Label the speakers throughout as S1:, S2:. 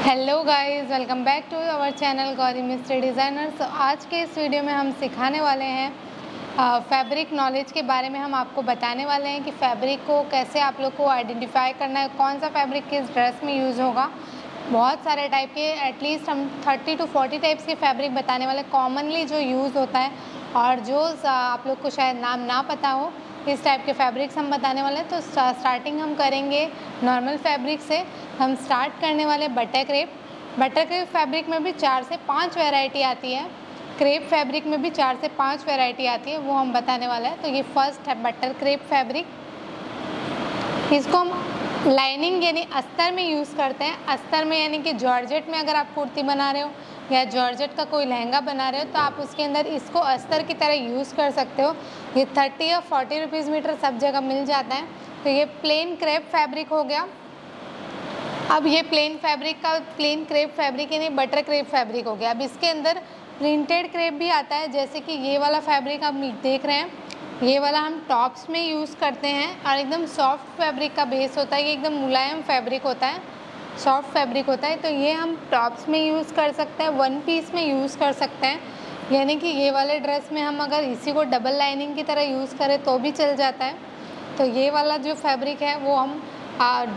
S1: Hello guys welcome back to our channel Gauri mystery designer so आज के इस video में हम सिखाने वाले हैं फैब्रिक नॉलेज के बारे में हम आपको बताने वाले हैं कि फैब्रिक को कैसे आप लोग को आइडेंटिफाई करना है, कौन सा फैब्रिक किस ड्रेस में यूज़ होगा। बहुत सारे टाइप के एटलीस्ट हम 30 टू 40 टाइप्स के फैब्रिक बताने वाले कॉमनली जो यूज़ होता है, और जो आप लोग को शायद नाम ना पता हो इस टाइप के फैब्रिक्स हम बताने वाले हैं? तो स्टार्टिंग हम करेंगे नॉर्मल फैब्रिक से। हम स्टार्ट करने वाले butter crepe butter crepe fabric में भी चार से पाँच वेराइटी आती है। क्रेप फैब्रिक में भी चार से पाँच वेराइटी आती है, वो हम बताने वाले हैं। तो ये फ़र्स्ट है बटर क्रेप फैब्रिक इसको हम लाइनिंग यानी अस्तर में यूज़ करते हैं। अस्तर में यानी कि जॉर्जेट में अगर आप कुर्ती बना रहे हो या जॉर्जेट का कोई लहंगा बना रहे हो तो आप उसके अंदर इसको अस्तर की तरह यूज़ कर सकते हो। ये थर्टी या फोर्टी रुपीज़ मीटर सब जगह मिल जाता है। तो ये प्लेन क्रेप फैब्रिक हो गया। अब ये प्लेन फैब्रिक का प्लेन क्रेप फैब्रिक यानी बटर क्रेप फैब्रिक हो गया। अब इसके अंदर प्रिंटेड क्रेप भी आता है, जैसे कि ये वाला फैब्रिक आप देख रहे हैं। ये वाला हम टॉप्स में यूज़ करते हैं और एकदम सॉफ्ट फैब्रिक का बेस होता है, ये एकदम मुलायम फैब्रिक होता है। सॉफ्ट फैब्रिक होता है तो ये हम टॉप्स में यूज़ कर सकते हैं, वन पीस में यूज़ कर सकते हैं। यानी कि ये वाले ड्रेस में हम अगर इसी को डबल लाइनिंग की तरह यूज़ करें तो भी चल जाता है। तो ये वाला जो फैब्रिक है, वो हम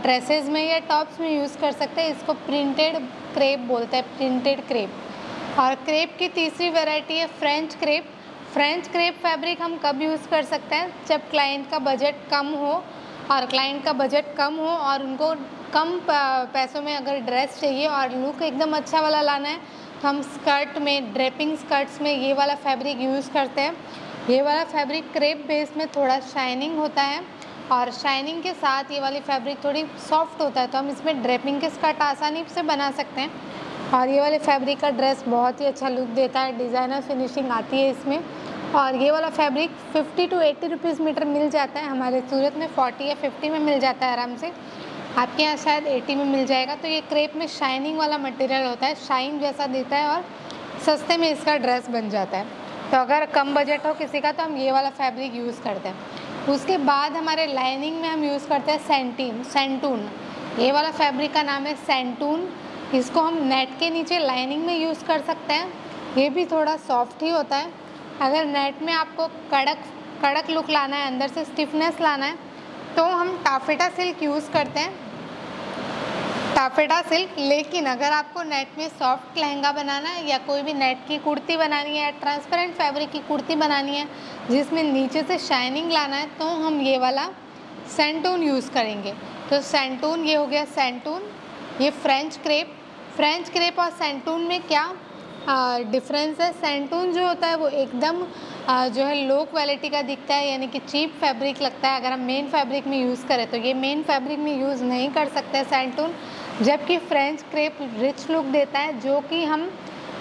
S1: ड्रेसेस में या टॉप्स में यूज़ कर सकते हैं, इसको प्रिंटेड क्रेप बोलते हैं, प्रिंटेड क्रेप। और क्रेप की तीसरी वेराइटी है French crepe. French crepe fabric हम कब यूज़ कर सकते हैं? जब क्लाइंट का बजट कम हो, और क्लाइंट का बजट कम हो, और उनको कम पैसों में अगर ड्रेस चाहिए और लुक एकदम अच्छा वाला लाना है तो हम स्कर्ट में ड्रेपिंग स्कर्ट्स में ये वाला फैब्रिक यूज़ करते हैं। ये वाला फैब्रिक क्रेप बेस में थोड़ा शाइनिंग होता है और शाइनिंग के साथ ये वाली फैब्रिक थोड़ी सॉफ्ट होता है तो हम इसमें ड्रेपिंग के स्कर्ट आसानी से बना सकते हैं। और ये वाले फैब्रिक का ड्रेस बहुत ही अच्छा लुक देता है डिज़ाइनर फिनिशिंग आती है इसमें। और ये वाला फैब्रिक 50 टू 80 रुपीज़ मीटर मिल जाता है, हमारे सूरत में 40 या 50 में मिल जाता है आराम से। आपके यहाँ शायद 80 में मिल जाएगा। तो ये क्रेप में शाइनिंग वाला मटेरियल होता है। शाइन जैसा देता है और सस्ते में इसका ड्रेस बन जाता है। तो अगर कम बजट हो किसी का तो हम ये वाला फैब्रिक यूज़ करते हैं। उसके बाद हमारे लाइनिंग में हम यूज़ करते हैं सेंटीन सेंटून ये वाला फैब्रिक का नाम है सेंटून इसको हम नेट के नीचे लाइनिंग में यूज़ कर सकते हैं। ये भी थोड़ा सॉफ्ट ही होता है। अगर नेट में आपको कड़क कड़क लुक लाना है, अंदर से स्टिफनेस लाना है तो हम टाफेटा सिल्क यूज़ करते हैं। टाफेटा सिल्क लेकिन अगर आपको नेट में सॉफ्ट लहंगा बनाना है या कोई भी नेट की कुर्ती बनानी है ट्रांसपेरेंट फैब्रिक की कुर्ती बनानी है जिसमें नीचे से शाइनिंग लाना है तो हम ये वाला सेंटून यूज़ करेंगे। तो सेंटून ये हो गया सेंटून ये फ्रेंच क्रेप फ्रेंच क्रेप और सेंटून में क्या डिफरेंस है? सेंटून जो होता है वो एकदम आ, जो है लो क्वालिटी का दिखता है यानी कि चीप फैब्रिक लगता है। अगर हम मेन फैब्रिक में यूज़ करें तो ये मेन फैब्रिक में यूज़ नहीं कर सकते सेंटून जबकि फ्रेंच क्रेप रिच लुक देता है, जो कि हम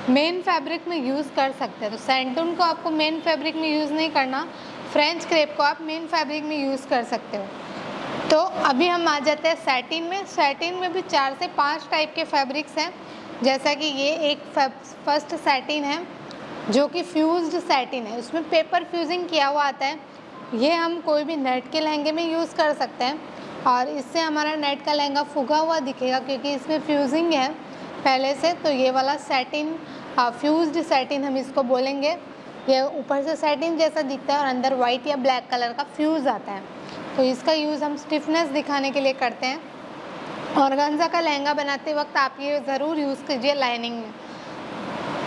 S1: मेन फैब्रिक में यूज़ कर सकते हैं। तो सेंटून को आपको मेन फैब्रिक में यूज़ नहीं करना फ्रेंच क्रेप को आप मेन फैब्रिक में यूज़ कर सकते हो। तो अभी हम आ जाते हैं सैटिन में। सैटिन में भी चार से पाँच टाइप के फैब्रिक्स हैं। जैसा कि ये एक फ़र्स्ट सैटिन है, जो कि फ्यूज्ड सैटिन है। उसमें पेपर फ्यूजिंग किया हुआ आता है। ये हम कोई भी नेट के लहंगे में यूज़ कर सकते हैं। और इससे हमारा नेट का लहंगा फुगा हुआ दिखेगा क्योंकि इसमें फ्यूजिंग है पहले से तो ये वाला सेटिन फ्यूज्ड सेटिन हम इसको बोलेंगे। ये ऊपर से सेटिन जैसा दिखता है और अंदर वाइट या ब्लैक कलर का फ्यूज़ आता है। तो इसका यूज़ हम स्टिफनेस दिखाने के लिए करते हैं। ऑर्गेन्जा का लहंगा बनाते वक्त आप ये ज़रूर यूज़ कीजिए लाइनिंग में,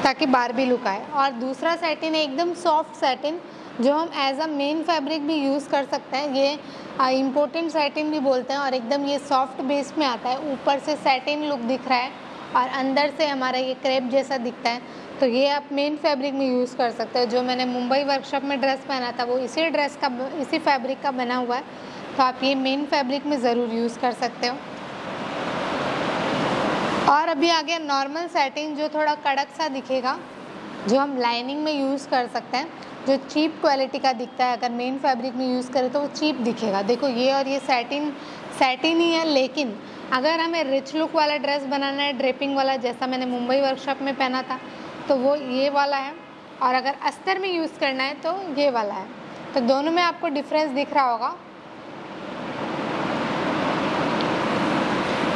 S1: ताकि बार भी लुक आए और दूसरा सेटिन एकदम सॉफ्ट सेटिन जो हम एज अ मेन फैब्रिक भी यूज़ कर सकते हैं, ये इम्पोर्टेंट सेटिन भी बोलते हैं और एकदम ये सॉफ्ट बेस में आता है। ऊपर से सेटिन लुक दिख रहा है और अंदर से हमारा ये क्रेप जैसा दिखता है। तो ये आप मेन फैब्रिक में यूज़ कर सकते हो। जो मैंने मुंबई वर्कशॉप में ड्रेस पहना था, वो इसी ड्रेस का, इसी फैब्रिक का बना हुआ है। तो आप ये मेन फैब्रिक में ज़रूर यूज़ कर सकते हो। और अभी आ गया नॉर्मल सेटिंग जो थोड़ा कड़क सा दिखेगा, जो हम लाइनिंग में यूज़ कर सकते हैं। जो चीप क्वालिटी का दिखता है, अगर मेन फैब्रिक में यूज़ करें तो वो चीप दिखेगा। देखो, ये और ये सैटिन सेटिन ही है, लेकिन अगर हमें रिच लुक वाला ड्रेस बनाना है ड्रेपिंग वाला, जैसा मैंने मुंबई वर्कशॉप में पहना था तो वो ये वाला है। और अगर अस्तर में यूज़ करना है तो ये वाला है। तो दोनों में आपको डिफरेंस दिख रहा होगा।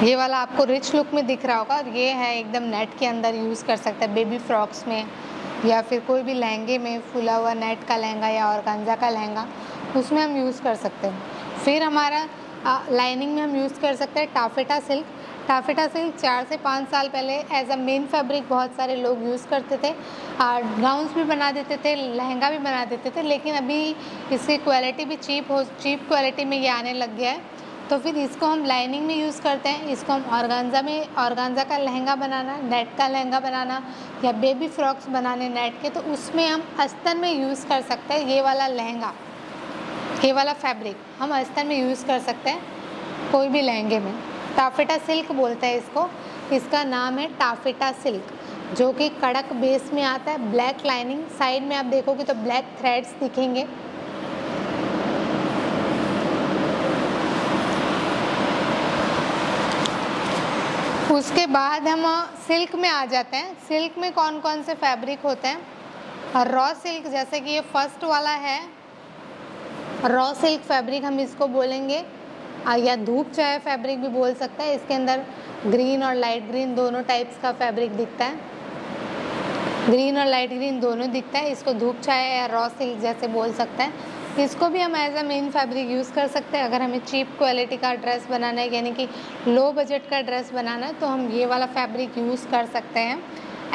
S1: ये वाला आपको रिच लुक में दिख रहा होगा और ये है, एकदम नेट के अंदर यूज़ कर सकते हैं बेबी फ्रॉक्स में। या फिर कोई भी लहंगे में फुला हुआ नेट का लहंगा या ऑर्गेन्जा का लहंगा, उसमें हम यूज़ कर सकते हैं। फिर हमारा लाइनिंग में हम यूज़ कर सकते हैं टाफेटा सिल्क टाफेटा सिल्क चार से पाँच साल पहले एज अ मेन फैब्रिक बहुत सारे लोग यूज़ करते थे। गाउन्स भी बना देते थे, लहंगा भी बना देते थे, लेकिन अभी इसकी क्वालिटी भी चीप हो चीप क्वालिटी में ये आने लग गया है। तो फिर इसको हम लाइनिंग में यूज़ करते हैं। इसको हम ऑर्गानजा में ऑर्गानजा का लहंगा बनाना नेट का लहंगा बनाना या बेबी फ्रॉक्स बनाने नेट के तो उसमें हम अस्तर में यूज़ कर सकते हैं। ये वाला लहंगा, ये वाला फैब्रिक हम अस्तर में यूज़ कर सकते हैं कोई भी लहंगे में। टाफेटा सिल्क बोलते हैं इसको। इसका नाम है टाफेटा सिल्क जो कि कड़क बेस में आता है। ब्लैक लाइनिंग साइड में आप देखोगे तो ब्लैक थ्रेड्स दिखेंगे। उसके बाद हम सिल्क में आ जाते हैं। सिल्क में कौन कौन से फैब्रिक होते हैं? रॉ सिल्क, जैसे कि ये फ़र्स्ट वाला है, रॉ सिल्क फैब्रिक हम इसको बोलेंगे। या धूप चाय फैब्रिक भी बोल सकते हैं। इसके अंदर ग्रीन और लाइट ग्रीन दोनों टाइप्स का फैब्रिक दिखता है। ग्रीन और लाइट ग्रीन दोनों दिखता है। इसको धूप चाय या रॉ सिल्क जैसे बोल सकते हैं। इसको भी हम as a main fabric use कर सकते हैं। अगर हमें चीप क्वालिटी का ड्रेस बनाना है, यानी कि लो बजट का ड्रेस बनाना है तो हम ये वाला फैब्रिक यूज़ कर सकते हैं।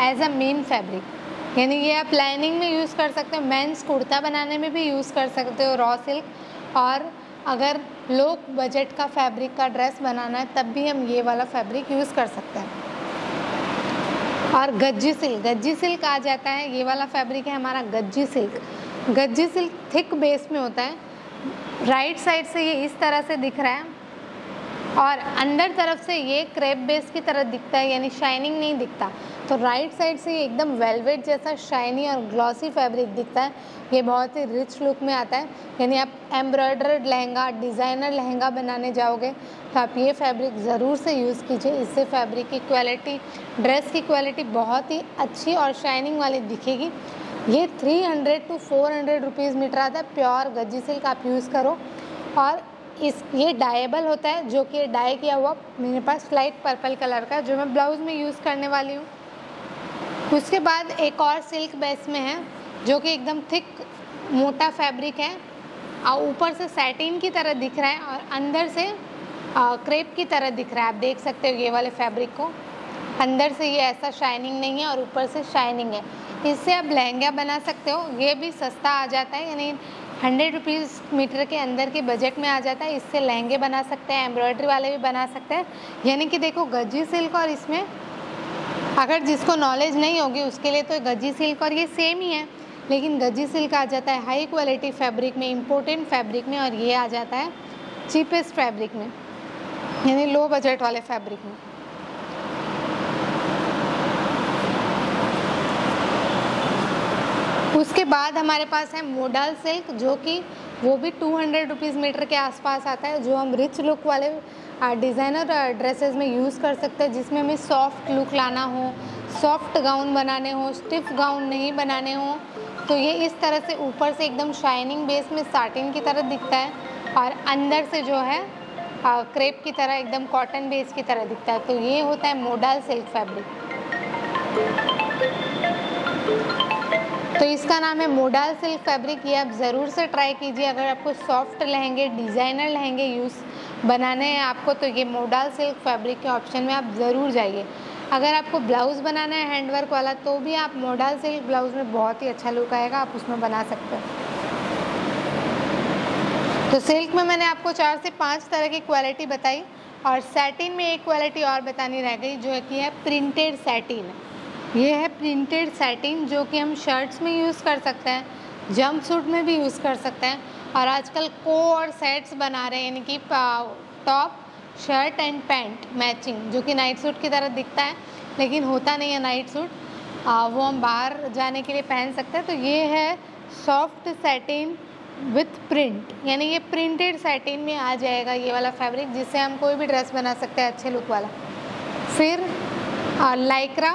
S1: एज अ मेन फैब्रिक यानी ये आप लाइनिंग में यूज़ कर सकते हो। मेंस कुर्ता बनाने में भी यूज़ कर सकते हो रॉ सिल्क और अगर लो बजट का फैब्रिक का ड्रेस बनाना है, तब भी हम ये वाला फैब्रिक यूज़ कर सकते हैं। और गज्जी सिल्क गज्जी सिल्क आ जाता है। ये वाला फैब्रिक है हमारा gajji silk gajji silk thick base में होता है। राइट साइड से ये इस तरह से दिख रहा है। और अंदर तरफ़ से ये क्रेप बेस की तरह दिखता है, यानी शाइनिंग नहीं दिखता। तो राइट साइड से ये एकदम वेलवेट जैसा शाइनी और ग्लॉसी फैब्रिक दिखता है। ये बहुत ही रिच लुक में आता है। यानी आप एम्ब्रॉयडर्ड लहंगा डिज़ाइनर लहंगा बनाने जाओगे तो आप ये फैब्रिक ज़रूर से यूज़ कीजिए। इससे फैब्रिक की क्वालिटी ड्रेस की क्वालिटी बहुत ही अच्छी और शाइनिंग वाली दिखेगी। ये 300 टू 400 हंड्रेड रुपीज़ मीटर आता है प्योर गज्जी सिल्क आप यूज़ करो। और इस, ये डाएबल होता है, जो कि डाई किया हुआ, मेरे पास लाइट पर्पल कलर का जो मैं ब्लाउज़ में यूज़ करने वाली हूँ। उसके बाद एक और सिल्क बेस में है, जो कि एकदम थिक मोटा फैब्रिक है। और ऊपर से सैटिन की तरह दिख रहा है और अंदर से क्रेप की तरह दिख रहा है। आप देख सकते हो ये वाले फैब्रिक को। अंदर से ये ऐसा शाइनिंग नहीं है और ऊपर से शाइनिंग है। इससे आप लहंगा बना सकते हो। ये भी सस्ता आ जाता है, यानी हंड्रेड रुपीज़ मीटर के अंदर के बजट में आ जाता है। इससे लहंगे बना सकते हैं एम्ब्रॉयडरी वाले भी बना सकते हैं। यानी कि देखो, गज्जी सिल्क और इसमें अगर जिसको नॉलेज नहीं होगी, उसके लिए तो गज्जी सिल्क और ये सेम ही है। लेकिन गज्जी सिल्क आ जाता है हाई क्वालिटी फैब्रिक में इम्पोर्टेंट फैब्रिक में और ये आ जाता है चीपेस्ट फैब्रिक में, यानी लो बजट वाले फैब्रिक में। उसके बाद हमारे पास है मोडल सिल्क जो कि वो भी टू हंड्रेड रुपीज़ मीटर के आसपास आता है, जो हम रिच लुक वाले डिज़ाइनर ड्रेसेस में यूज़ कर सकते हैं, जिसमें हमें सॉफ्ट लुक लाना हो सॉफ्ट गाउन बनाने हो स्टिफ गाउन नहीं बनाने हो। तो ये इस तरह से ऊपर से एकदम शाइनिंग बेस में साटिन की तरह दिखता है और अंदर से जो है क्रेप की तरह, एकदम कॉटन बेस की तरह दिखता है। तो ये होता है मोडल सिल्क फैब्रिक इसका नाम है मोडाल सिल्क फैब्रिक। ये आप ज़रूर से ट्राई कीजिए। अगर आपको सॉफ्ट लहंगे, डिज़ाइनर लहंगे यूज़ बनाने हैं आपको तो ये मोडाल सिल्क फैब्रिक के ऑप्शन में आप ज़रूर जाइए। अगर आपको ब्लाउज़ बनाना है, हैंडवर्क वाला तो भी आप मोडाल सिल्क ब्लाउज़ में बहुत ही अच्छा लुक आएगा। आप उसमें बना सकते हो। तो सिल्क में मैंने आपको चार से पाँच तरह की क्वालिटी बताई और सैटिन में एक क्वालिटी और बतानी रह गई, जो कि है प्रिंटेड सैटिन। ये है प्रिंटेड सेटिंग जो कि हम शर्ट्स में यूज़ कर सकते हैं जंप सूट में भी यूज़ कर सकते हैं और आजकल को और सेट्स बना रहे हैं यानी कि top shirt and pant matching जो कि नाइट सूट की तरह दिखता है लेकिन होता नहीं है नाइट सूट आ, वो हम बाहर जाने के लिए पहन सकते हैं। तो ये है सॉफ्ट सेटिन विथ प्रिंट यानी ये प्रिंटेड सेटिन में आ जाएगा ये वाला फैब्रिक जिससे हम कोई भी ड्रेस बना सकते हैं अच्छे लुक वाला। फिर लाइक्रा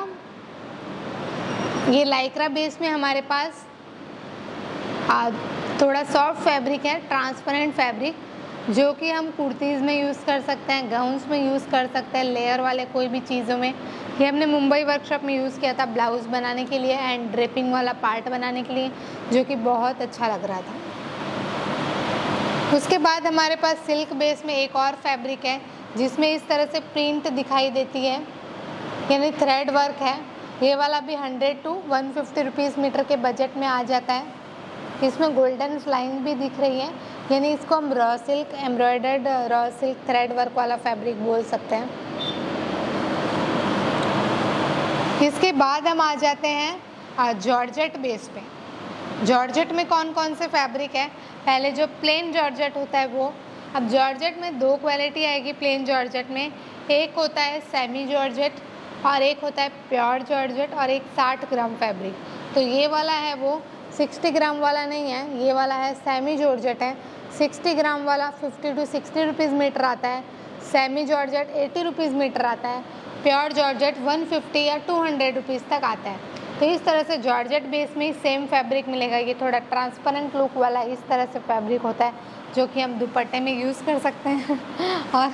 S1: ये लाइक्रा बेस में हमारे पास थोड़ा सॉफ्ट फैब्रिक है ट्रांसपेरेंट फैब्रिक जो कि हम कुर्तीज़ में यूज़ कर सकते हैं गाउन्स में यूज़ कर सकते हैं लेयर वाले कोई भी चीज़ों में। ये हमने मुंबई वर्कशॉप में यूज़ किया था ब्लाउज़ बनाने के लिए एंड ड्रेपिंग वाला पार्ट बनाने के लिए, जो कि बहुत अच्छा लग रहा था। उसके बाद हमारे पास सिल्क बेस में एक और फैब्रिक है, जिसमें इस तरह से प्रिंट दिखाई देती है, यानी थ्रेड वर्क है। ये वाला भी 100 टू 150 फिफ्टी रुपीज़ मीटर के बजट में आ जाता है। इसमें गोल्डन फ्लाइंग भी दिख रही है। यानी इसको हम raw silk embroidered raw silk thread work वाला फैब्रिक बोल सकते हैं। इसके बाद हम आ जाते हैं जॉर्जेट बेस पे। जॉर्जेट में कौन कौन से फैब्रिक है? पहले जो प्लेन जॉर्जेट होता है वो। अब जॉर्जेट में दो क्वालिटी आएगी प्लेन जॉर्जेट में। एक होता है सेमी जॉर्जेट और एक होता है प्योर जॉर्जेट और एक 60 ग्राम फैब्रिक। तो ये वाला है वो 60 ग्राम वाला नहीं है, ये वाला है सेमी जॉर्जेट है। 60 ग्राम वाला 50 टू सिक्सटी रुपीज़ मीटर आता है। सेमी जॉर्जेट 80 रुपीज़ मीटर आता है। प्योर जॉर्जेट 150 या 200 रुपीज़ तक आता है। तो इस तरह से जॉर्जेट बेस में ही सेम फैब्रिक मिलेगा। ये थोड़ा ट्रांसपेरेंट लुक वाला इस तरह से फैब्रिक होता है, जो कि हम दुपट्टे में यूज़ कर सकते हैं। और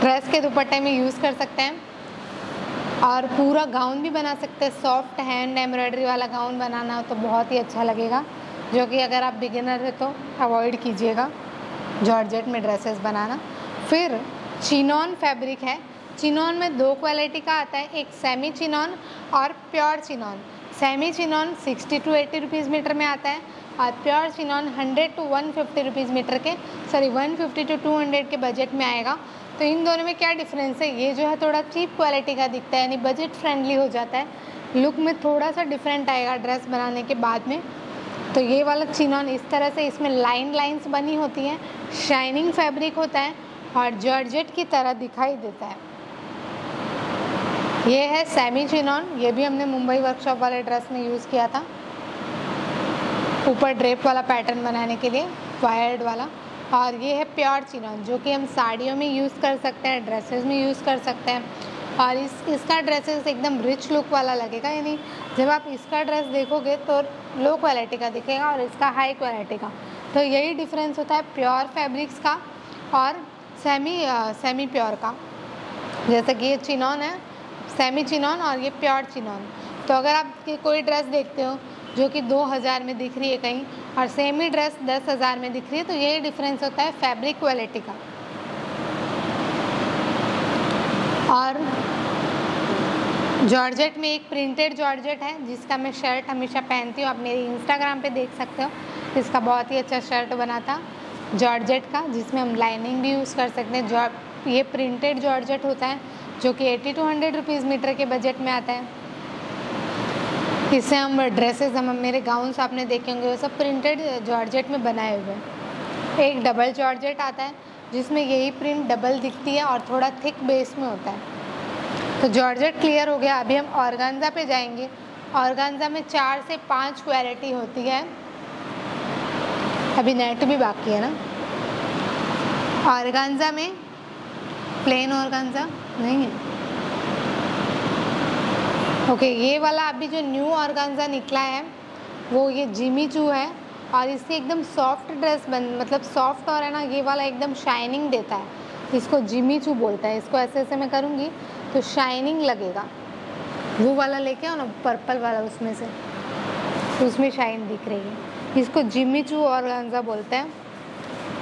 S1: ड्रेस के दुपट्टे में यूज़ कर सकते हैं। और पूरा गाउन भी बना सकते हैं। सॉफ्ट हैंड एम्ब्रॉयडरी वाला गाउन बनाना हो तो बहुत ही अच्छा लगेगा। जो कि अगर आप बिगिनर है तो अवॉइड कीजिएगा। जॉर्जेट में ड्रेसेस बनाना। फिर चिनॉन फैब्रिक है। चिनॉन में दो क्वालिटी का आता है। एक सेमी चिनॉन और pure chinon semi chinon 60 to 80 rupees meter में आता है और pure chinon 100 to 150 rupees meter के सॉरी 150 टू 200 के बजट में आएगा। तो इन दोनों में क्या डिफरेंस है? ये जो है थोड़ा चीप क्वालिटी का दिखता है, यानी बजट फ्रेंडली हो जाता है। लुक में थोड़ा सा डिफरेंट आएगा ड्रेस बनाने के बाद में। तो ये वाला चिनॉन इस तरह से इसमें लाइन लाइंस बनी होती हैं। शाइनिंग फैब्रिक होता है और जॉर्जेट की तरह दिखाई देता है। ये है सेमी चिनॉन ये भी हमने मुंबई वर्कशॉप वाले ड्रेस में यूज़ किया था। ऊपर ड्रेप वाला पैटर्न बनाने के लिए वायर्ड वाला। और ये है प्योर चिनॉन, जो कि हम साड़ियों में यूज़ कर सकते हैं ड्रेसेस में यूज़ कर सकते हैं। और इस, इसका ड्रेसेस एकदम रिच लुक वाला लगेगा, यानी जब आप इसका ड्रेस देखोगे तो लो क्वालिटी का दिखेगा और इसका हाई क्वालिटी का। तो यही डिफरेंस होता है प्योर फैब्रिक्स का और सेमी सेमी प्योर का। जैसे कि ये चिनॉन है सेमी चिनॉन और ये प्योर चिनॉन। तो अगर आप कोई ड्रेस देखते हो जो कि 2000 में दिख रही है कहीं, और सेमी ड्रेस 10000 में दिख रही है तो यही डिफरेंस होता है फैब्रिक क्वालिटी का। और जॉर्जेट में एक प्रिंटेड जॉर्जेट है, जिसका मैं शर्ट हमेशा पहनती हूँ, आप मेरी इंस्टाग्राम पे देख सकते हो, इसका बहुत ही अच्छा शर्ट बना था जॉर्जेट का, जिसमें हम लाइनिंग भी यूज़ कर सकते हैं। जॉर् ये प्रिंटेड जॉर्जेट होता है, जो कि 80 टू हंड्रेड रुपीज़ मीटर के बजट में आता है। इससे हम ड्रेसेस हम, मेरे गाउन्स आपने देखे होंगे, वो सब प्रिंटेड जॉर्जेट में बनाए हुए हैं। एक डबल जॉर्जेट आता है, जिसमें यही प्रिंट डबल दिखती है और थोड़ा थिक बेस में होता है। तो जॉर्जेट क्लियर हो गया। अभी हम ऑर्गानजा पे जाएँगे। ऑर्गानजा में चार से पाँच क्वालिटी होती है। अभी नेट भी बाकी है ना? ऑर्गानजा में प्लेन ऑर्गानजा नहीं है। ओके okay, ये वाला अभी जो न्यू ऑर्गानजा निकला है वो ये जिमी चू है और इससे एकदम सॉफ्ट ड्रेस बन मतलब सॉफ्ट और है ना ये वाला एकदम शाइनिंग देता है। इसको जिमी चू बोलता है। इसको ऐसे ऐसे मैं करूँगी तो शाइनिंग लगेगा। वो वाला लेके आओ ना पर्पल वाला उसमें से। तो उसमें शाइन दिख रही है। इसको जिमी चू ऑर्गानजा बोलते हैं।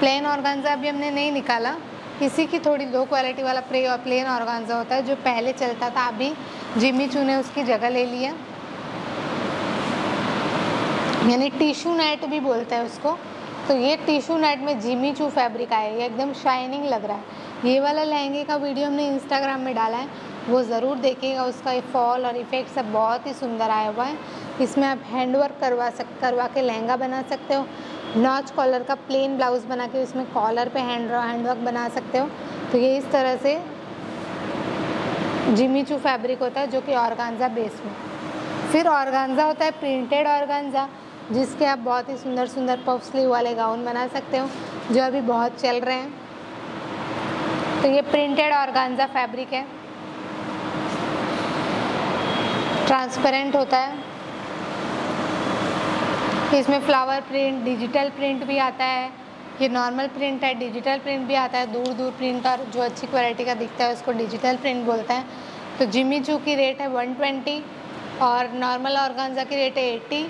S1: प्लेन ऑर्गानजा अभी हमने नहीं निकाला। इसी की थोड़ी लो क्वालिटी वाला और प्लेन ऑर्गानजा होता है जो पहले चलता था अभी जिमी चू ने उसकी जगह ले लिया। यानी टिशू नेट भी बोलते हैं उसको। तो ये टिशू नेट में जिमी चू फैब्रिक आया है एकदम शाइनिंग लग रहा है। ये वाला लहंगे का वीडियो हमने इंस्टाग्राम में डाला है, वो ज़रूर देखेगा उसका फॉल और इफ़ेक्ट सब बहुत ही सुंदर आया हुआ है। इसमें आप हैंड वर्क करवा सक, करवा के लहंगा बना सकते हो। नॉच कॉलर का प्लेन ब्लाउज बना के उसमें कॉलर पे हैंड हैंड वर्क बना सकते हो। तो ये इस तरह से जिमीचू फैब्रिक होता है जो कि ऑर्गानजा बेस में। फिर ऑर्गानजा होता है प्रिंटेड ऑर्गानजा जिसके आप बहुत ही सुंदर सुंदर पफ स्लीव वाले गाउन बना सकते हो, जो अभी बहुत चल रहे हैं। तो ये प्रिंटेड ऑर्गानजा फैब्रिक है। ट्रांसपेरेंट होता है। इसमें फ्लावर प्रिंट, डिजिटल प्रिंट भी आता है। ये नॉर्मल प्रिंट है डिजिटल प्रिंट भी आता है दूर दूर प्रिंट और जो अच्छी क्वालिटी का दिखता है उसको डिजिटल प्रिंट बोलते हैं। तो जिमी चू की रेट है 120 और नॉर्मल ऑर्गानजा की रेट है 80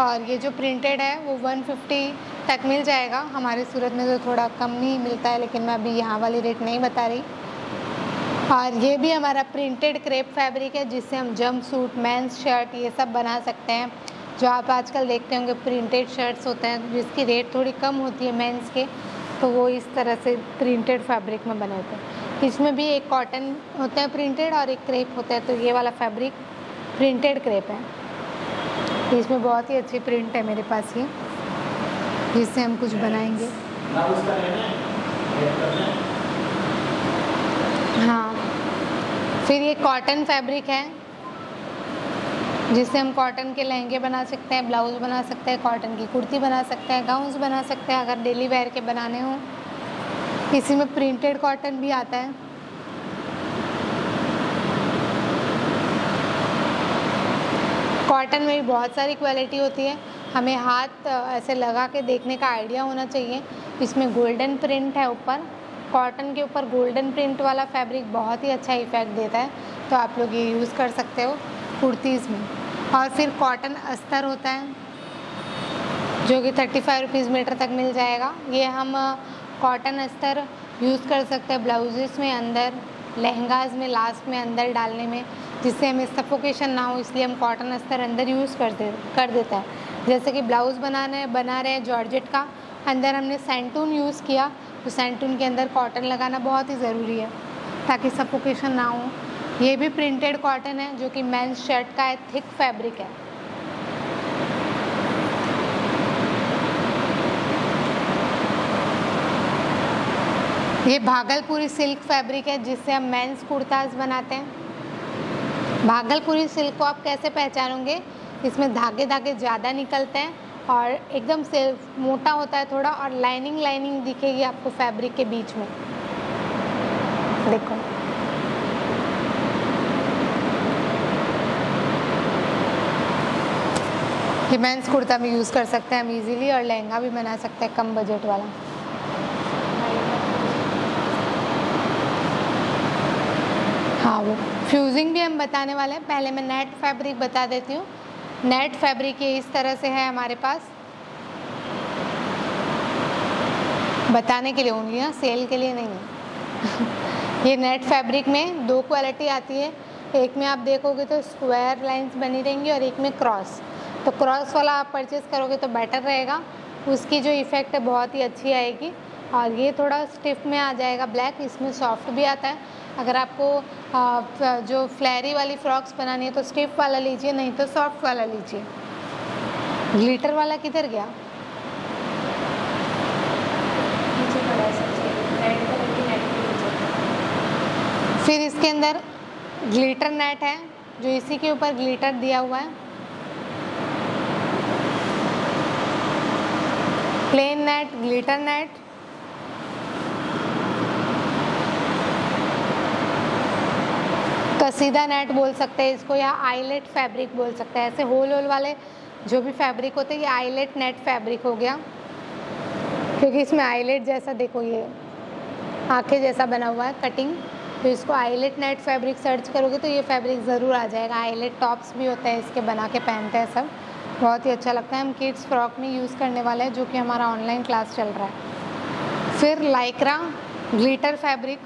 S1: और ये जो प्रिंटेड है वो 150 तक मिल जाएगा। हमारे सूरत में तो थोड़ा कम ही मिलता है, लेकिन मैं अभी यहाँ वाली रेट नहीं बता रही। और ये भी हमारा प्रिंटेड क्रेप फैब्रिक है, जिससे हम जंप सूट मेंस शर्ट ये सब बना सकते हैं। जो आप आजकल देखते होंगे प्रिंटेड शर्ट्स होते हैं जिसकी रेट थोड़ी कम होती है मेंस के तो वो इस तरह से प्रिंटेड फैब्रिक में बने होते हैं। इसमें भी एक कॉटन होता है प्रिंटेड और एक क्रेप होता है तो ये वाला फैब्रिक प्रिंटेड क्रेप है। इसमें बहुत ही अच्छी प्रिंट है मेरे पास ये। जिससे हम कुछ बनाएँगे। हाँ। फिर ये कॉटन फैब्रिक है। जिससे हम कॉटन के लहंगे बना सकते हैं ब्लाउज बना सकते हैं कॉटन की कुर्ती बना सकते हैं गाउन्स बना सकते हैं, अगर डेली वेयर के बनाने हों। इसी में प्रिंटेड कॉटन भी आता है। कॉटन में भी बहुत सारी क्वालिटी होती है। हमें हाथ ऐसे लगा के देखने का आइडिया होना चाहिए। इसमें गोल्डन प्रिंट है ऊपर। कॉटन के ऊपर गोल्डन प्रिंट वाला फैब्रिक बहुत ही अच्छा इफ़ेक्ट देता है। तो आप लोग ये यूज़ कर सकते हो कुर्तीज़ में। और फिर कॉटन अस्तर होता है, जो कि थर्टी फाइव रुपीज़ मीटर तक मिल जाएगा। ये हम कॉटन अस्तर यूज़ कर सकते हैं ब्लाउजेस में अंदर, लहंगाज में, लास्ट में अंदर डालने में, जिससे हमें सफोकेशन ना हो, इसलिए हम कॉटन अस्तर अंदर यूज़ कर दे, कर देता है। जैसे कि ब्लाउज़ बनाने बना रहे हैं जॉर्जेट का, अंदर हमने सेंटून यूज़ किया तो सेंटून के अंदर कॉटन लगाना बहुत ही ज़रूरी है, ताकि सफोकेशन ना हो। ये भी प्रिंटेड कॉटन है, जो कि मेंस शर्ट का है थिक फैब्रिक है। ये भागलपुरी सिल्क फैब्रिक है, जिससे हम मेंस कुर्ताज बनाते हैं। भागलपुरी सिल्क को आप कैसे पहचानोगे? इसमें धागे धागे ज़्यादा निकलते हैं और एकदम से मोटा होता है थोड़ा और लाइनिंग लाइनिंग दिखेगी आपको फैब्रिक के बीच में। देखो। ये मेंस कुर्ता भी यूज़ कर सकते हैं हम इजीली और लहंगा भी बना सकते हैं कम बजट वाला हाँ वो फ्यूजिंग भी हम बताने वाले हैं पहले मैं नेट फैब्रिक बता देती हूँ नेट फैब्रिक ये इस तरह से है हमारे पास बताने के लिए ओनली हाँ सेल के लिए नहीं है ये नेट फैब्रिक में दो क्वालिटी आती है एक में आप देखोगे तो स्क्वायर लाइंस बनी रहेंगी और एक में क्रॉस तो क्रॉस वाला आप परचेज़ करोगे तो बेटर रहेगा। उसकी जो इफ़ेक्ट है, बहुत ही अच्छी आएगी। और ये थोड़ा स्टिफ में आ जाएगा ब्लैक इसमें सॉफ्ट भी आता है। अगर आपको जो फ्लैरी वाली फ्रॉक्स बनानी है तो स्टिफ वाला लीजिए, नहीं तो सॉफ्ट वाला लीजिए। ग्लिटर वाला किधर गया? फिर इसके अंदर ग्लिटर नेट है, जो इसी के ऊपर ग्लिटर दिया हुआ है। Plain net, glitter net. कसीदा net बोल सकते हैं इसको या आईलेट फैब्रिक बोल सकते हैं। ऐसे होल होल वाले जो भी फैब्रिक होते हैं, ये आईलेट नेट फैब्रिक हो गया। क्योंकि इसमें आईलेट जैसा देखो ये, आँखें जैसा बना हुआ है कटिंग तो इसको आईलेट नेट फैब्रिक सर्च करोगे तो ये फैब्रिक ज़रूर आ जाएगा। आईलेट टॉप्स भी होते हैं इसके बना के पहनते हैं सब। बहुत ही अच्छा लगता है। हम किड्स फ्रॉक में यूज़ करने वाले हैं, जो कि हमारा ऑनलाइन क्लास चल रहा है। फिर लाइक्रा ग्लिटर फैब्रिक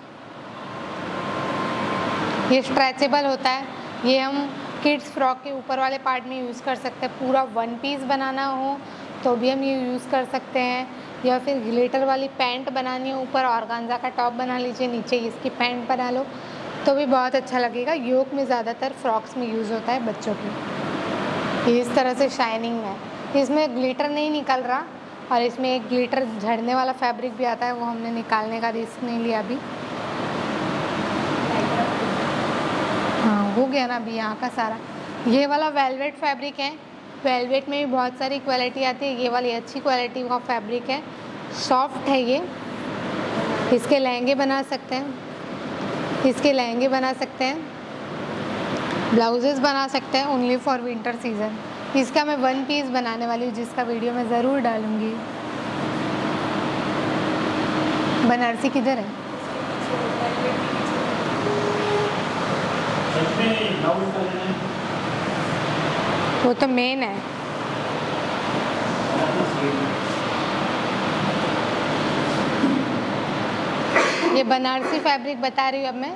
S1: ये स्ट्रेचेबल होता है। ये हम किड्स फ्रॉक के ऊपर वाले पार्ट में यूज़ कर सकते। हैं पूरा वन पीस बनाना हो तो भी हम ये यूज़ कर सकते हैं। या फिर ग्लिटर वाली पैंट बनानी हो, ऊपर ऑर्गानजा का टॉप बना लीजिए, नीचे इसकी पैंट बना लो तो भी बहुत अच्छा लगेगा। योग में ज़्यादातर फ्रॉक्स में यूज़ होता है बच्चों की इस तरह से शाइनिंग है। इसमें ग्लिटर नहीं निकल रहा और इसमें एक ग्लिटर झड़ने वाला फैब्रिक भी आता है, वो हमने निकालने का रिस्क नहीं लिया अभी। हाँ हो गया ना अभी यहाँ का सारा। ये वाला वेलवेट फैब्रिक है। वेलवेट में भी बहुत सारी क्वालिटी आती है। ये वाली अच्छी क्वालिटी का फैब्रिक है। सॉफ्ट है ये। इसके लहंगे बना सकते हैं। इसके लहंगे बना सकते हैं। ब्लाउजेस बना सकते हैं ओनली फॉर विंटर सीज़न इसका मैं वन पीस बनाने वाली हूँ, जिसका वीडियो मैं ज़रूर डालूँगी। बनारसी किधर है? वो तो मेन है। ये बनारसी फैब्रिक बता रही हूँ अब मैं।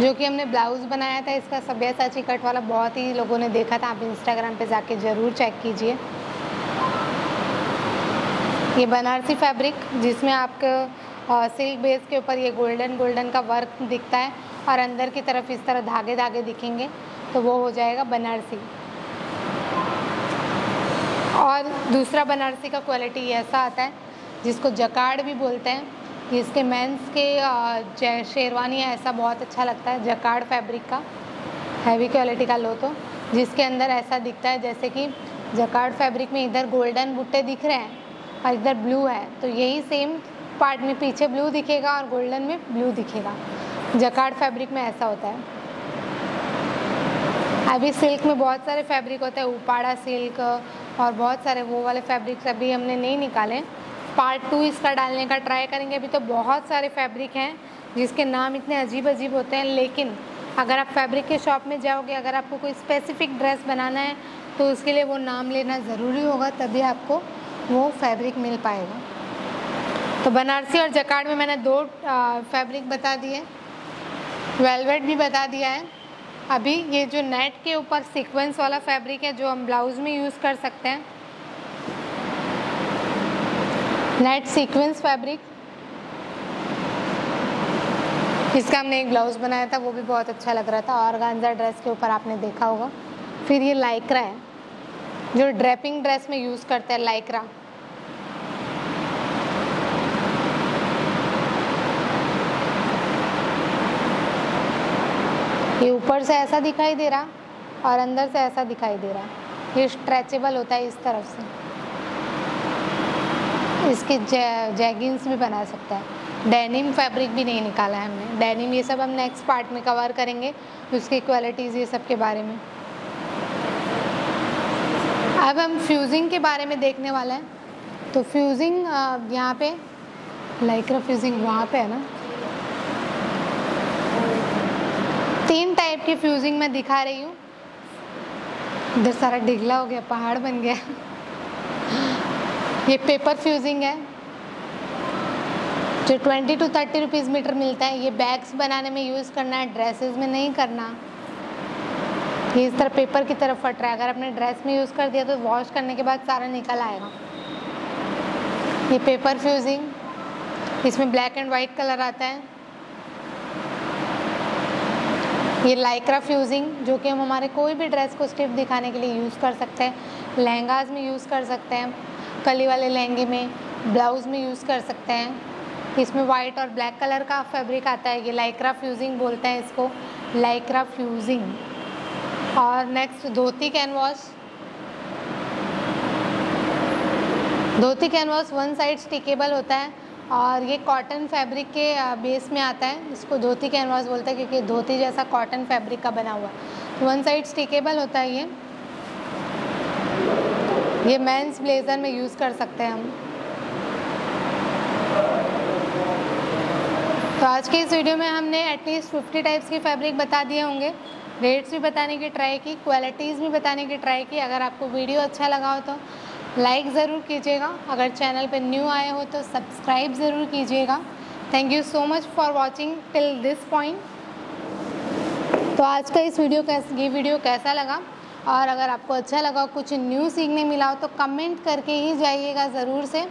S1: जो कि हमने ब्लाउज़ बनाया था, इसका सभ्यसाची कट वाला बहुत ही लोगों ने देखा था। आप इंस्टाग्राम पे जाके ज़रूर चेक कीजिए। ये बनारसी फैब्रिक जिसमें आपको सिल्क बेस के ऊपर ये गोल्डन गोल्डन का वर्क दिखता है और अंदर की तरफ़ इस तरह धागे धागे दिखेंगे तो वो हो जाएगा बनारसी। और दूसरा बनारसी का क्वालिटी ऐसा आता है, जिसको जकार्ड भी बोलते हैं। इसके मेंस के शेरवानी है, ऐसा बहुत अच्छा लगता है, जकार्ड फैब्रिक का, हैवी क्वालिटी का लो तो। जिसके अंदर ऐसा दिखता है जैसे कि जकार्ड फैब्रिक में इधर गोल्डन बुट्टे दिख रहे हैं और इधर ब्लू है। तो यही सेम पार्ट में पीछे ब्लू दिखेगा और गोल्डन में ब्लू दिखेगा। जकार्ड फैब्रिक में ऐसा होता है। अभी सिल्क में बहुत सारे फैब्रिक होते हैं, उपाड़ा सिल्क और बहुत सारे वो वाले फैब्रिक्स अभी हमने नहीं निकाले। पार्ट टू इसका डालने का ट्राई करेंगे। अभी तो बहुत सारे फैब्रिक हैं, जिसके नाम इतने अजीब अजीब होते हैं, लेकिन अगर आप फैब्रिक के शॉप में जाओगे, अगर आपको कोई स्पेसिफिक ड्रेस बनाना है तो उसके लिए वो नाम लेना ज़रूरी होगा, तभी आपको वो फैब्रिक मिल पाएगा। तो बनारसी और जकार्ड में मैंने दो फैब्रिक बता दिए। वेलवेट भी बता दिया है। अभी ये जो नेट के ऊपर सीक्वेंस वाला फैब्रिक है, जो हम ब्लाउज़ में यूज़ कर सकते हैं नेट सीक्वेंस फैब्रिक। इसका हमने एक ब्लाउज़ बनाया था, वो भी बहुत अच्छा लग रहा था। और गांजा ड्रेस के ऊपर आपने देखा होगा। फिर ये लाइक्रा है, जो ड्रेपिंग ड्रेस में यूज़ करते हैं, लाइक्रा। ये ऊपर से ऐसा दिखाई दे रहा और अंदर से ऐसा दिखाई दे रहा। ये स्ट्रेचेबल होता है इस तरफ़ से। इसके जैगिंग्स भी बना सकता है। डेनिम फैब्रिक भी नहीं निकाला है हमने। डेनिम ये सब हम नेक्स्ट पार्ट में कवर करेंगे, उसकी क्वालिटीज़ ये सब के बारे में। अब हम फ्यूजिंग के बारे में देखने वाले हैं। तो फ्यूजिंग यहाँ पे लाइक्रा फ्यूजिंग वहाँ पे है ना? तीन टाइप की फ्यूजिंग मैं दिखा रही हूँ। इधर सारा डिगला हो गया, पहाड़ बन गया। ये पेपर फ्यूजिंग है, जो 20 टू 30 रुपीज़ मीटर मिलता है, ये बैग्स बनाने में यूज़ करना है ड्रेसेस में नहीं करना। ये इस तरह पेपर की तरफ़ फट रहा है, अगर आपने ड्रेस में यूज़ कर दिया तो वॉश करने के बाद सारा निकल आएगा। ये पेपर फ्यूजिंग इसमें ब्लैक एंड वाइट कलर आता है। ये लाइक्रा फ्यूजिंग जो कि हम हमारे कोई भी ड्रेस को स्टिफ दिखाने के लिए यूज़ कर सकते हैं, लहंगाज में यूज़ कर सकते हैं। कली वाले लहंगे में ब्लाउज़ में यूज़ कर सकते हैं। इसमें वाइट और ब्लैक कलर का फैब्रिक आता है, ये लाइक्रा फ्यूजिंग बोलते हैं इसको लाइक्रा फ्यूजिंग और next dhoti canvas dhoti canvas one side stickable होता है और ये कॉटन फैब्रिक के बेस में आता है। इसको धोती कैनवास बोलते हैं क्योंकि धोती जैसा कॉटन फैब्रिक का बना हुआ। है वन साइड स्टिकेबल होता है ये। ये मेंस ब्लेज़र में यूज़ कर सकते हैं हम। तो आज के इस वीडियो में हमने एटलीस्ट 50 टाइप्स की फैब्रिक बता दिए होंगे। रेट्स भी बताने की ट्राई की क्वालिटीज़ भी बताने की ट्राई की। अगर आपको वीडियो अच्छा लगा हो तो लाइक ज़रूर कीजिएगा। अगर चैनल पर न्यू आए हो तो सब्सक्राइब ज़रूर कीजिएगा। Thank you so much for watching till this point तो आज का इस वीडियो कैसा, ये वीडियो कैसा लगा? और अगर आपको अच्छा लगा, कुछ न्यू सीखने मिला हो तो कमेंट करके ही जाइएगा ज़रूर से।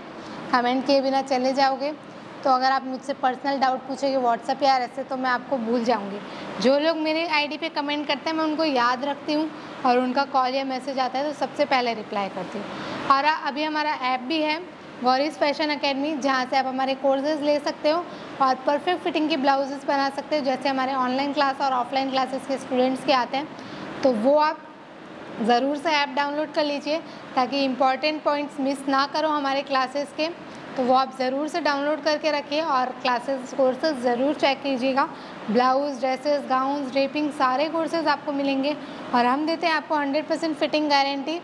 S1: कमेंट किए बिना चले जाओगे। तो अगर आप मुझसे पर्सनल डाउट पूछोगे व्हाट्सअप या ऐसे तो मैं आपको भूल जाऊँगी। जो लोग मेरे आईडी पे कमेंट करते हैं, मैं उनको याद रखती हूँ और उनका कॉल या मैसेज आता है तो सबसे पहले रिप्लाई करती हूँ। और अभी हमारा ऐप भी है वॉरिस फ़ैशन अकेडमी जहाँ से आप हमारे कोर्सेज ले सकते हो और परफेक्ट फिटिंग के ब्लाउजेस बना सकते हो, जैसे हमारे ऑनलाइन क्लास और ऑफलाइन क्लासेस के स्टूडेंट्स के आते हैं। तो वो आप ज़रूर से ऐप डाउनलोड कर लीजिए ताकि इंपॉर्टेंट पॉइंट्स मिस ना करो हमारे क्लासेस के। तो वो आप ज़रूर से डाउनलोड करके रखिए और क्लासेस कोर्सेज ज़रूर चेक कीजिएगा। ब्लाउज, ड्रेसेस गाउन ड्रेपिंग सारे कोर्सेज आपको मिलेंगे और हम देते हैं आपको 100 परसेंट फिटिंग गारंटी,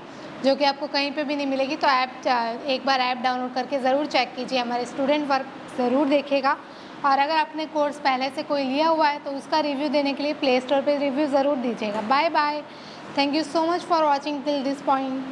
S1: जो कि आपको कहीं पे भी नहीं मिलेगी। तो ऐप एक बार ऐप डाउनलोड करके ज़रूर चेक कीजिए। हमारे स्टूडेंट वर्क ज़रूर देखेगा। और अगर आपने कोर्स पहले से कोई लिया हुआ है तो उसका रिव्यू देने के लिए प्ले स्टोर पर रिव्यू ज़रूर दीजिएगा। Bye bye. Thank you so much for watching till this point.